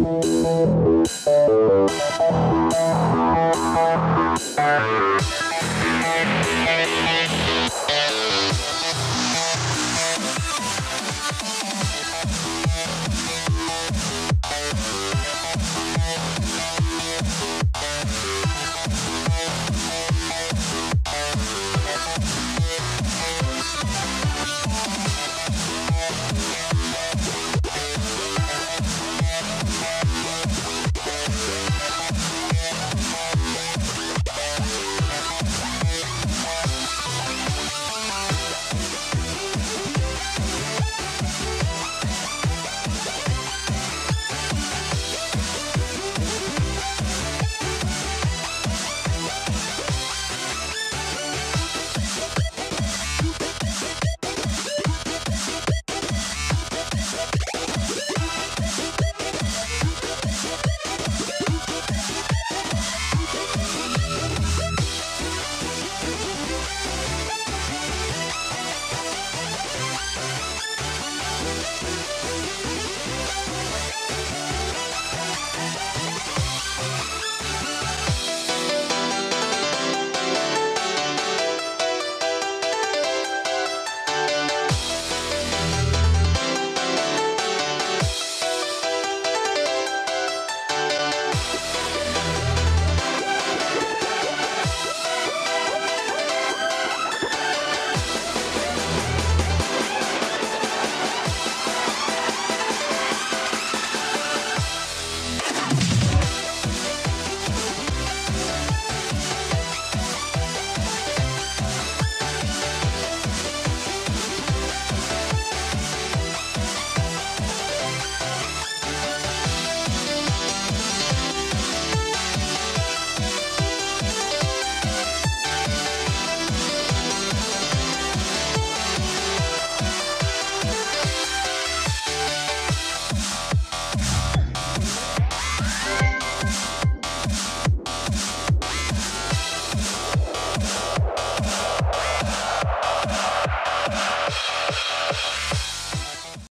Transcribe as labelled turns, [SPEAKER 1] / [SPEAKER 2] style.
[SPEAKER 1] Música